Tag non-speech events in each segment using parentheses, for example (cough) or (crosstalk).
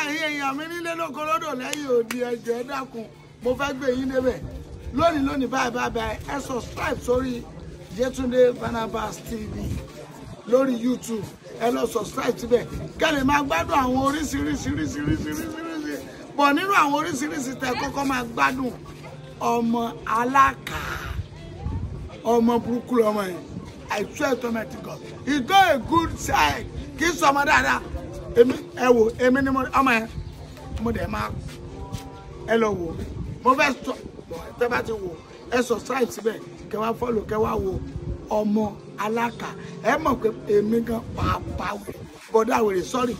láàrin èèyàn mi nílé lóko lódò lẹ́yìn òdi ẹ̀jọ̀ ẹ dákun mo fẹ́ gbé yín débẹ̀ lónìí lónìí báyìí báyìí báyìí ẹ subscribe sórí Yétúndé Barnabas TV lórí YouTube ẹ lọ subscribe síbẹ̀ kẹ́lẹ̀ máa gbádùn àwọn oríṣiríṣiríṣiríṣiríṣi bọ̀ nínú àwọn oríṣiríṣi tẹ kọ́kọ́ máa gbádùn ọmọ aláka ọmọ burúkú lọmọ yẹn I swear to my God he go a good side kì í sọmọ dáadáa èmi ẹ wò èmi ni mo ọmọ ẹ mo dẹ̀ máa ẹ lọ wò mo fẹ́ sọ tẹ́ bá ti wò ẹ subscribe síbẹ̀ kẹ́ wá follow kẹ́ wá wò ọmọ aláka ẹ mọ̀ pé èmi gan pàápàá bọ́dà wèrè sọ́rí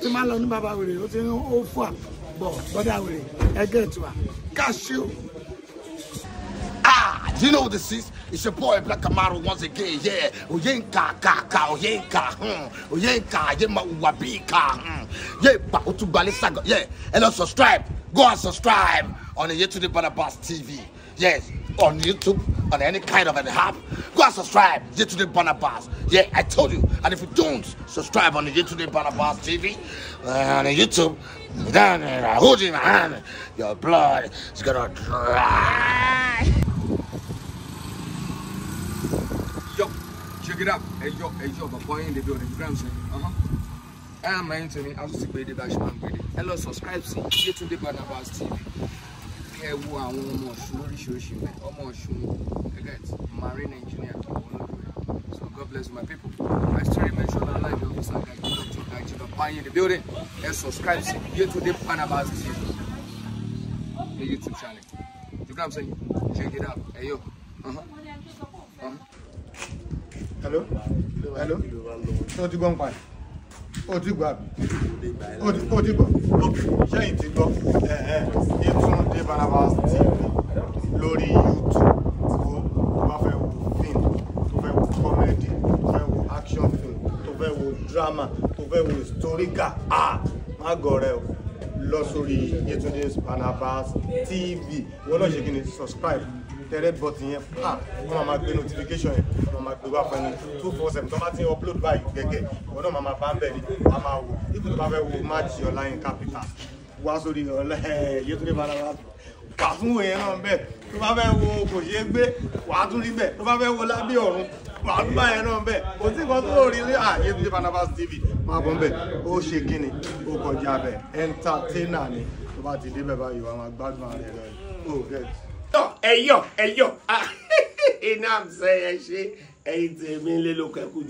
tí máa lọ ní bàbá wèrè ó ti ń ó fà bọ̀ bọ́dà wèrè ẹgẹ́ ìtura káṣíò. You know what this is? It's your boy Black Amaro once again, yeah. Oyenka ka ka, oyenka, hmm. Oyenka, yema uwabika, hmm. Yeah, ba utubali saga, yeah. And then subscribe. Go and subscribe on the YouTube Barnabas TV. Yes, on YouTube, on any kind of an app. Go and subscribe, YouTube Barnabas. Yeah, I told you. And if you don't subscribe on the YouTube Barnabas TV, uh, on the YouTube, down I uh, hold in my hand, your blood is gonna dry. it up ẹyọ ẹyọ bọ̀bọ̀ yín lèbi ọ̀rẹ́ gram sẹ́ ẹ á máa ń tẹ̀lé asọ́sí pé débà ṣe máa ń gbélé ẹ lọ subscribe sí Yétúndé Barnabas TV kẹ́ ẹ wo àwọn ọmọ ọ̀ṣun lóríṣiríṣi mẹ́ ọmọ ọ̀ṣun ẹgẹ́t marine engineer tó wọ́n lọ́dọ̀ rẹ̀ so God bless my people my story mention our life of sanga gbọ́dọ̀ gàjí bọ̀bọ̀ yín lèbi ọ̀rẹ́ ẹ subscribe sí Yétúndé Barnabas TV ní YouTube channel the gram sẹ́yìn check it up ẹyọ. Uh -huh hello hello o ti gbọ́ ń pa ẹ̀ o ti gbọ́ àbí o ti o ti gbọ́ ok sẹ́yìn ti gbọ́ Yétúndé Barnabas TV lórí YouTube o tó bá fẹ́ wo film tó fẹ́ wo comedy tó fẹ́ wo action film tó fẹ́ wo drama tó fẹ́ wo historical ah má gọ̀ o lọ sórí Yetunde Banabas TV wọ́n lọ́ọ́ ṣe kí ni subscribe tẹ̀rẹ̀ bọ̀tì yẹn pa wọ́n máa gbé notification yẹn wọ́n máa gbé wá fún ẹni two four seven tó bá ti upload báyìí gẹ́gẹ́ wọ́n náà máa bá ń bẹ̀ ni wọ́n máa wò ikú tó bá fẹ́ wo match Ọláyínká Peter wá sórí eh, Yetunde Banabas kàtúnwò yẹn náà bẹ́ẹ̀ tó bá fẹ́ wo kò ṣeé gbé wàá tún rí bẹ́ẹ̀ tó bá fẹ́ wo lábẹ́ ọ̀run wàá tún bá yẹn náà bẹ́ẹ̀ kò sí nǹkan tó rí lé àyè tó ṣe TV máa bọ̀ bẹ́ẹ̀ ó ṣe kí ni ó kọjá bẹ́ẹ̀ ẹ̀ńtátẹ́nà ni tó bá ti dé bẹ́ẹ̀ báyìí wàá máa gbádùn ààrẹ rẹ̀ ó gẹ̀ẹ́tì. ẹyọ ẹyọ ẹyọ ah, (laughs) iná àmì sẹ́yẹ ṣe ẹyin tí mi lé lóko ẹkú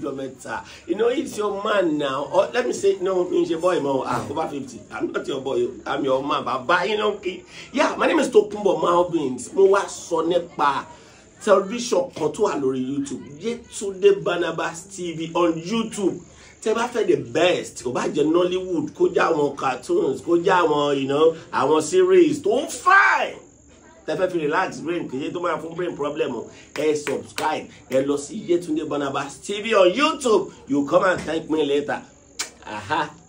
you know it's your man now or oh, let me say no mi your boy mọ ah over fifty i'm not your boy i'm your man But yín ló ń yeah my name is Tokunbo Malvins mo wá sọ nípa tẹlifíṣàn kan tó wà lórí youtube Yetunde TV on youtube tẹ bá the best kò bá nollywood Go jẹ́ àwọn cartoons Go jẹ́ àwọn you know àwọn series Don't fine tẹ́fẹ́ fi relax brain kìí ṣe tó máa fún brain problem o ẹ subscribe ẹ lọ sí Yetunde Barnabas TV on YouTube you come and thank me later. Aha.